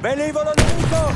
Velivolo então. nemico!